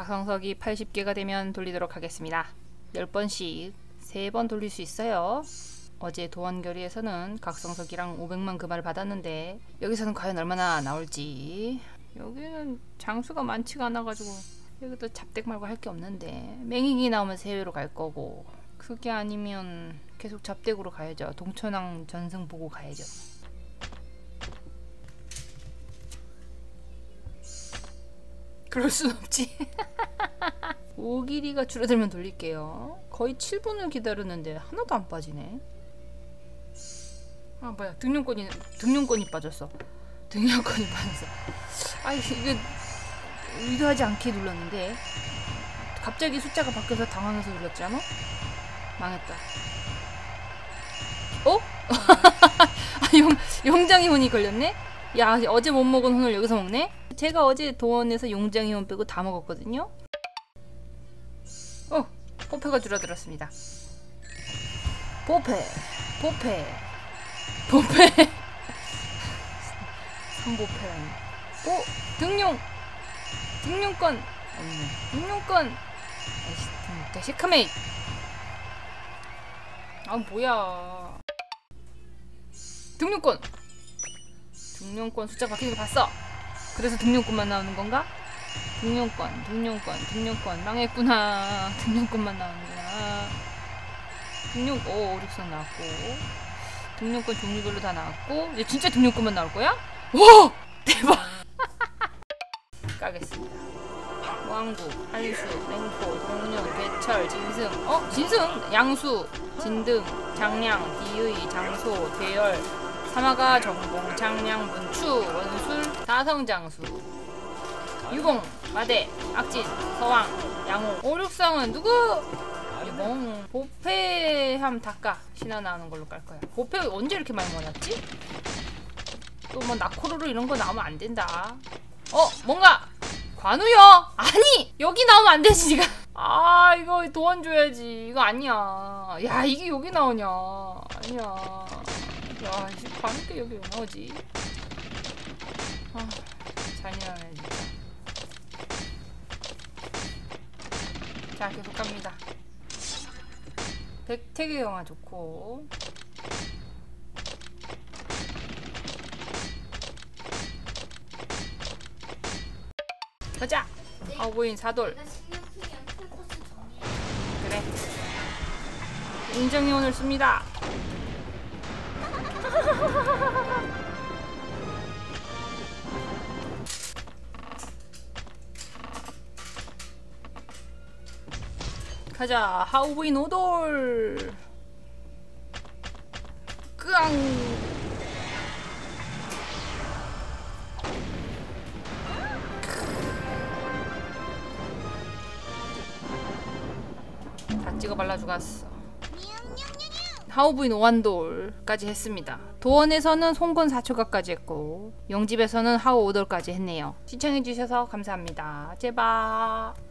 각성석이 80개가 되면 돌리도록 하겠습니다. 10번씩 3번 돌릴 수 있어요. 어제 도원결의에서는 각성석이랑 500만 금화를 받았는데 여기서는 과연 얼마나 나올지 여기는 장수가 많지가 않아가지고 여기도 잡덱 말고 할 게 없는데 맹익이 나오면 세회로 갈 거고 그게 아니면 계속 잡덱으로 가야죠 동천왕 전승 보고 가야죠 그럴 순 없지. 오 길이가 줄어들면 돌릴게요. 거의 7분을 기다렸는데 하나도 안 빠지네. 아 뭐야. 등용권이 등용권이 빠졌어. 등용권이 빠졌어. 아 이게 의도하지 않게 눌렀는데. 갑자기 숫자가 바뀌어서 당황해서 눌렀잖아? 망했다. 어? 아, 용, 용장이 혼이 걸렸네? 야 어제 못 먹은 혼을 여기서 먹네? 제가 어제 도원에서 용장이 혼 빼고 다 먹었거든요. 어 포페가 줄어들었습니다. 포페 포페 포페 삼보페라니. 오 등용. 등용권. 없네. 등용권. 아이씨 등대 시카메이 아 뭐야. 등용권 등용권 숫자 바뀌는 거 봤어? 그래서 등용권만 나오는 건가? 등용권 등용권 등용권 망했구나. 등용권만 나오는구나 등용 오 오륙선 나왔고. 등용권 종류별로 다 나왔고. 이제 진짜 등용권만 나올 거야? 와 대박! 까겠습니다. 왕국 한수 맹포 동룡 개철 진승. 어? 진승? 양수 진등 장량 디의 장소 대열 사마가 정봉 장량 문추 원술 다성장수 유봉 마대 악진 서왕 양호 오륙상은 누구 유봉 보패함 닭가 신화 나오는 걸로 깔 거야 보패 언제 이렇게 많이 모았지? 또 뭐 나코로로 이런 거 나오면 안 된다. 어 뭔가 관우요? 아니 여기 나오면 안 되지 니가. 아 이거 도원 줘야지. 이거 아니야. 야 이게 여기 나오냐? 아니야. 야 이제 관우께 여기 왜 나오지? 아 잔인하네 진짜. 자 계속 갑니다. 백태계 영화 좋고 가자. 아우보인 사돌. 그래. 인정이 오늘 씁니다. 가자. 하우보인 오돌. 끄앙. 다 찍어 발라 주갔어. 하우부인 오한돌까지 했습니다. 도원에서는 송건 4초가까지 했고 영집에서는 하우 오돌까지 했네요. 시청해주셔서 감사합니다. 제발.